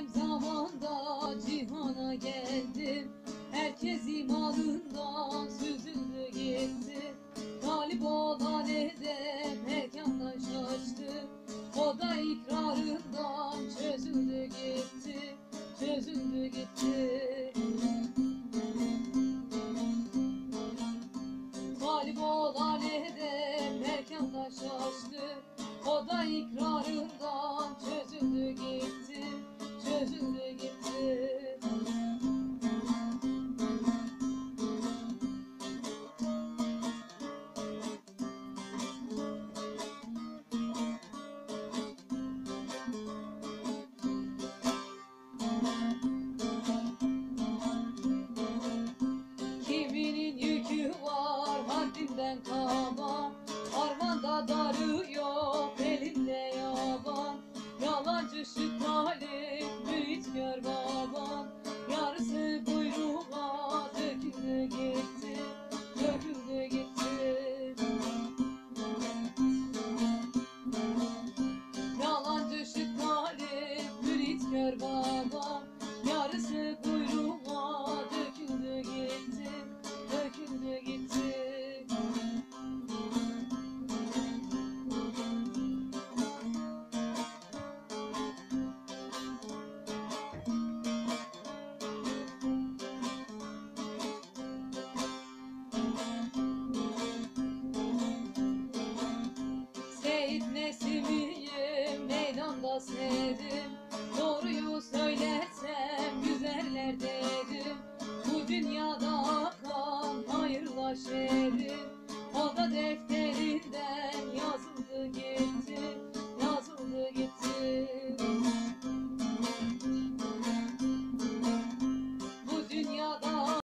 Hem zamanda cihana geldim. Herkes imanından süzüldü gitti Galip olan edem mekanda şaştı O da ikrarından çözüldü gitti Çözüldü gitti. Galip olan edem mekanda şaştı O da ikrarından çözüldü gitti. Kalbimden tavan Armanda darı yok Elimde yaban Yalancı şık talip Mühiç gör baban Yarısı kuyruğa Döküldü gitti Döküldü gitti. Yalancı şık talip Mühiç gör baban Yarısı kuyruğa sevdim Doğruyu söylersem güzeller dedim Bu dünyada akan hayırla şerim O defterinden yazıldı geri